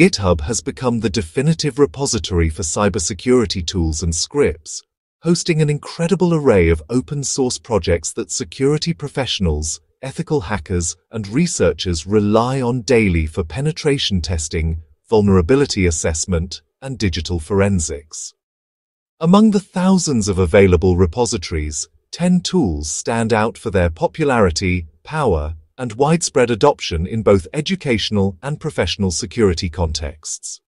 GitHub has become the definitive repository for cybersecurity tools and scripts, hosting an incredible array of open source projects that security professionals, ethical hackers, and researchers rely on daily for penetration testing, vulnerability assessment, and digital forensics. Among the thousands of available repositories, 10 tools stand out for their popularity, power, and widespread adoption in both educational and professional security contexts.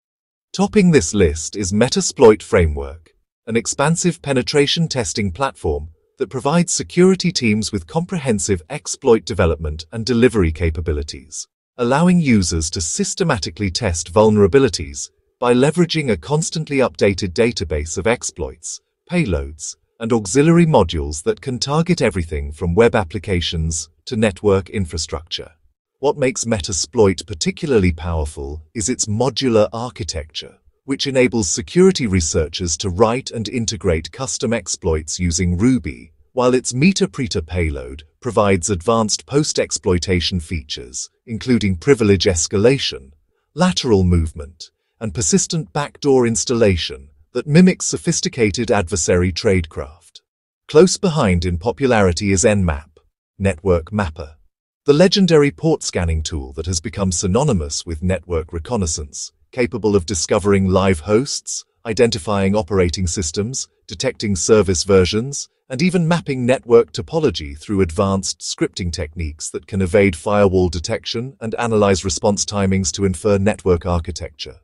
Topping this list is Metasploit Framework, an expansive penetration testing platform that provides security teams with comprehensive exploit development and delivery capabilities, allowing users to systematically test vulnerabilities by leveraging a constantly updated database of exploits, payloads, and auxiliary modules that can target everything from web applications to network infrastructure. What makes Metasploit particularly powerful is its modular architecture, which enables security researchers to write and integrate custom exploits using Ruby, while its Meterpreter payload provides advanced post-exploitation features, including privilege escalation, lateral movement, and persistent backdoor installation that mimics sophisticated adversary tradecraft. Close behind in popularity is Nmap, Network Mapper, the legendary port scanning tool that has become synonymous with network reconnaissance, capable of discovering live hosts, identifying operating systems, detecting service versions, and even mapping network topology through advanced scripting techniques that can evade firewall detection and analyze response timings to infer network architecture.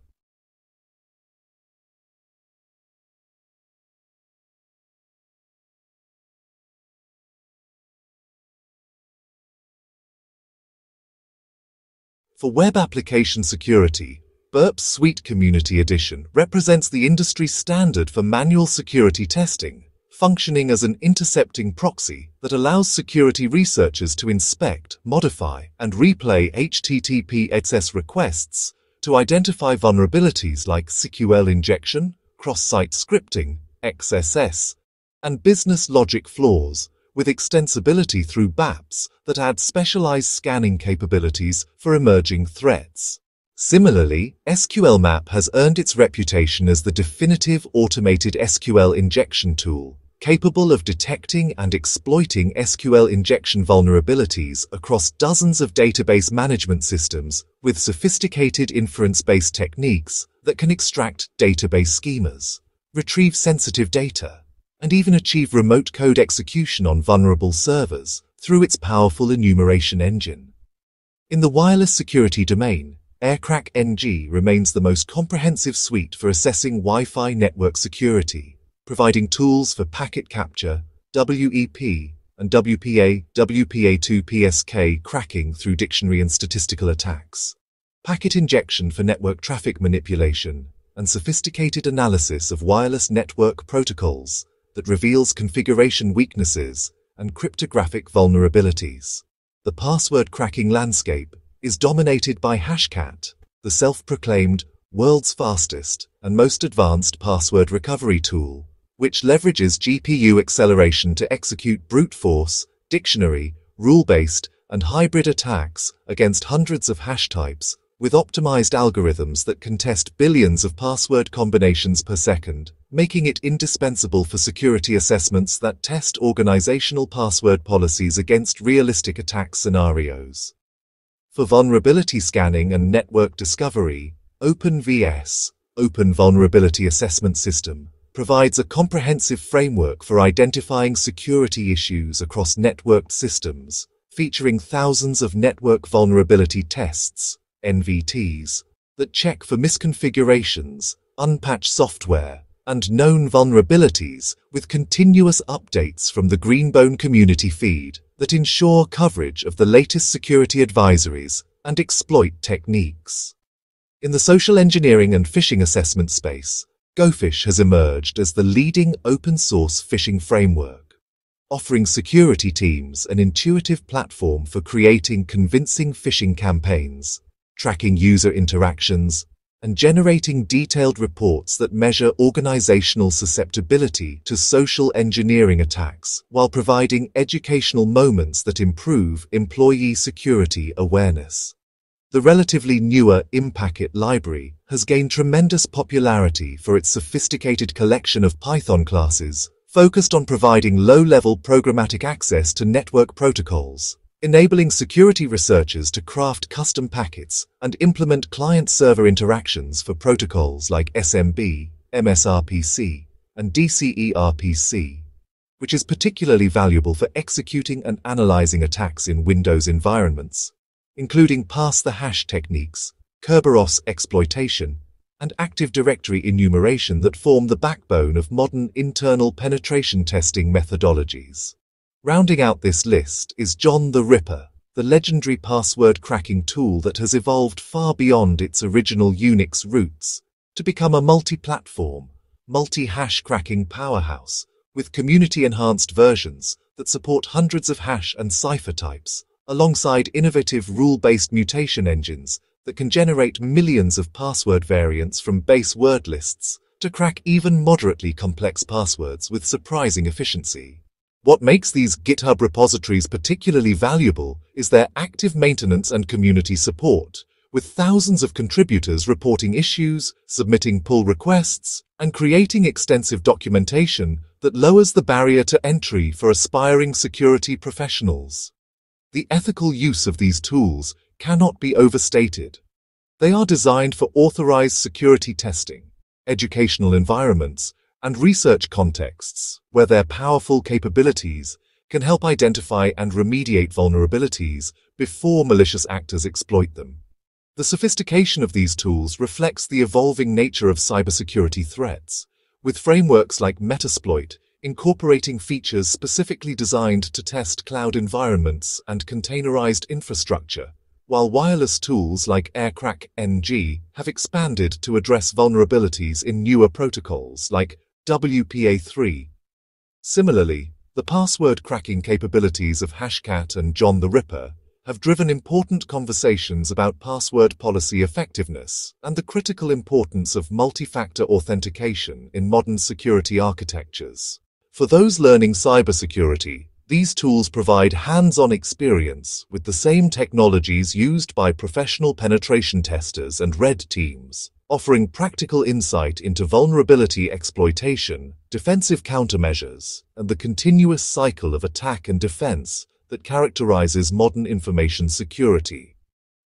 For web application security, Burp Suite Community Edition represents the industry standard for manual security testing, functioning as an intercepting proxy that allows security researchers to inspect, modify, and replay HTTP/XS requests to identify vulnerabilities like SQL injection, cross-site scripting, XSS, and business logic flaws with extensibility through BApps that add specialized scanning capabilities for emerging threats. Similarly, SQLMap has earned its reputation as the definitive automated SQL injection tool, capable of detecting and exploiting SQL injection vulnerabilities across dozens of database management systems with sophisticated inference-based techniques that can extract database schemas, retrieve sensitive data, and even achieve remote code execution on vulnerable servers through its powerful enumeration engine. In the wireless security domain, AirCrack NG remains the most comprehensive suite for assessing Wi-Fi network security, providing tools for packet capture, WEP, and WPA, WPA2 PSK cracking through dictionary and statistical attacks, packet injection for network traffic manipulation, and sophisticated analysis of wireless network protocols that reveals configuration weaknesses and cryptographic vulnerabilities. The password cracking landscape is dominated by Hashcat, the self-proclaimed world's fastest and most advanced password recovery tool, which leverages GPU acceleration to execute brute force, dictionary, rule-based, and hybrid attacks against hundreds of hash types with optimized algorithms that can test billions of password combinations per second, making it indispensable for security assessments that test organizational password policies against realistic attack scenarios. For vulnerability scanning and network discovery, OpenVAS, Open Vulnerability Assessment System, provides a comprehensive framework for identifying security issues across networked systems, featuring thousands of network vulnerability tests, NVTs, that check for misconfigurations, unpatched software, and known vulnerabilities with continuous updates from the Greenbone community feed that ensure coverage of the latest security advisories and exploit techniques. In the social engineering and phishing assessment space, Gophish has emerged as the leading open-source phishing framework, offering security teams an intuitive platform for creating convincing phishing campaigns tracking user interactions, and generating detailed reports that measure organizational susceptibility to social engineering attacks while providing educational moments that improve employee security awareness. The relatively newer Impacket library has gained tremendous popularity for its sophisticated collection of Python classes focused on providing low-level programmatic access to network protocols, enabling security researchers to craft custom packets and implement client-server interactions for protocols like SMB, MSRPC, and DCERPC, which is particularly valuable for executing and analyzing attacks in Windows environments, including pass-the-hash techniques, Kerberos exploitation, and Active Directory enumeration that form the backbone of modern internal penetration testing methodologies. Rounding out this list is John the Ripper, the legendary password cracking tool that has evolved far beyond its original Unix roots to become a multi-platform, multi-hash cracking powerhouse with community-enhanced versions that support hundreds of hash and cipher types, alongside innovative rule-based mutation engines that can generate millions of password variants from base word lists to crack even moderately complex passwords with surprising efficiency. What makes these GitHub repositories particularly valuable is their active maintenance and community support, with thousands of contributors reporting issues, submitting pull requests, and creating extensive documentation that lowers the barrier to entry for aspiring security professionals. The ethical use of these tools cannot be overstated. They are designed for authorized security testing, educational environments, and research contexts where their powerful capabilities can help identify and remediate vulnerabilities before malicious actors exploit them. The sophistication of these tools reflects the evolving nature of cybersecurity threats, with frameworks like Metasploit incorporating features specifically designed to test cloud environments and containerized infrastructure, while wireless tools like AirCrack NG have expanded to address vulnerabilities in newer protocols like WPA3. Similarly, the password cracking capabilities of Hashcat and John the Ripper have driven important conversations about password policy effectiveness and the critical importance of multi-factor authentication in modern security architectures. For those learning cybersecurity, these tools provide hands-on experience with the same technologies used by professional penetration testers and red teams, offering practical insight into vulnerability exploitation, defensive countermeasures, and the continuous cycle of attack and defense that characterizes modern information security.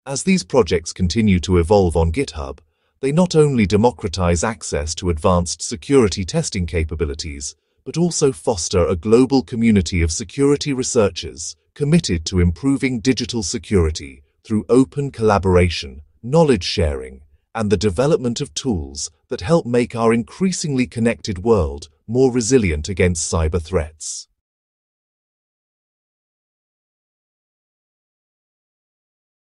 As these projects continue to evolve on GitHub, they not only democratize access to advanced security testing capabilities, but also foster a global community of security researchers committed to improving digital security through open collaboration, knowledge sharing, and the development of tools that help make our increasingly connected world more resilient against cyber threats.